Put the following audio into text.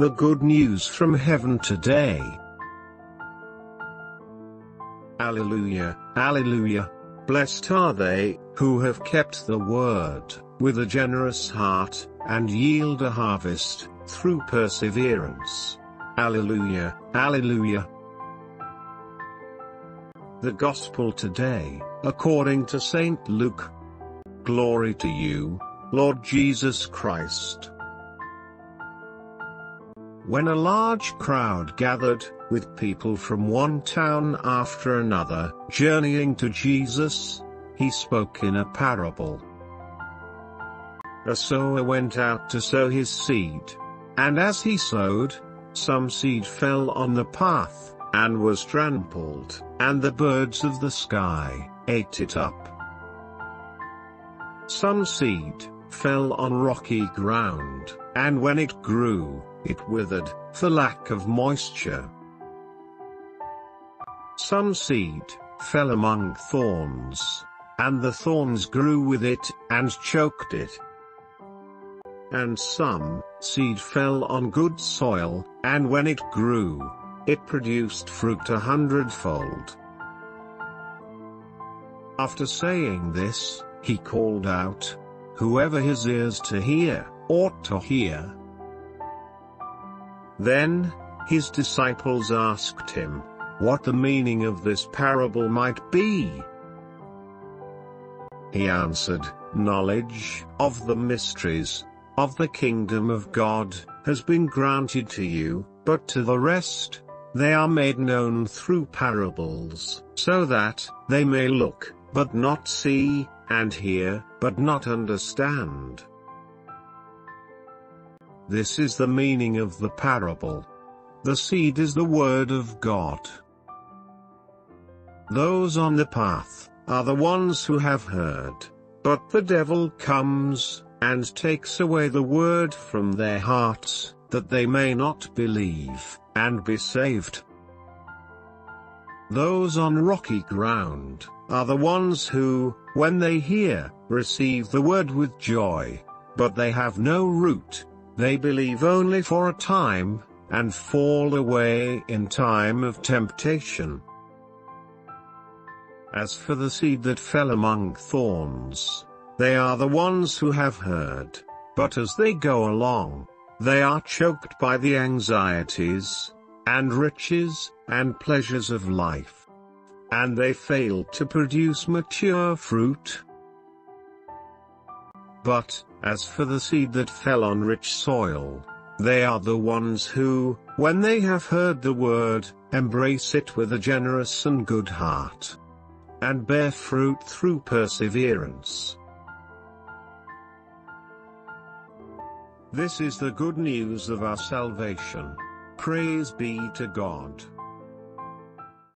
the good news from heaven today. Alleluia, Alleluia. Blessed are they, who have kept the word, with a generous heart, and yield a harvest, through perseverance. Alleluia, Alleluia. The Gospel today, according to St. Luke. Glory to you, Lord Jesus Christ. When a large crowd gathered, with people from one town after another, journeying to Jesus, he spoke in a parable. A sower went out to sow his seed. And as he sowed, some seed fell on the path, and was trampled, and the birds of the sky ate it up. Some seed fell on rocky ground, and when it grew, it withered, for lack of moisture. Some seed fell among thorns, and the thorns grew with it, and choked it. And some seed fell on good soil, and when it grew, it produced fruit a hundredfold. After saying this, he called out, Whoever has ears to hear, ought to hear. Then, his disciples asked him, what the meaning of this parable might be. He answered, Knowledge of the mysteries of the kingdom of God has been granted to you, but to the rest, they are made known through parables, so that they may look, but not see, and hear, but not understand. This is the meaning of the parable. The seed is the word of God. Those on the path are the ones who have heard, but the devil comes and takes away the word from their hearts, that they may not believe and be saved. Those on rocky ground are the ones who, when they hear, receive the word with joy, but they have no root, they believe only for a time, and fall away in time of temptation. As for the seed that fell among thorns, they are the ones who have heard, but as they go along, they are choked by the anxieties, and riches, and pleasures of life. And they fail to produce mature fruit. But, as for the seed that fell on rich soil, they are the ones who, when they have heard the word, embrace it with a generous and good heart. And bear fruit through perseverance. This is the good news of our salvation. Praise be to God.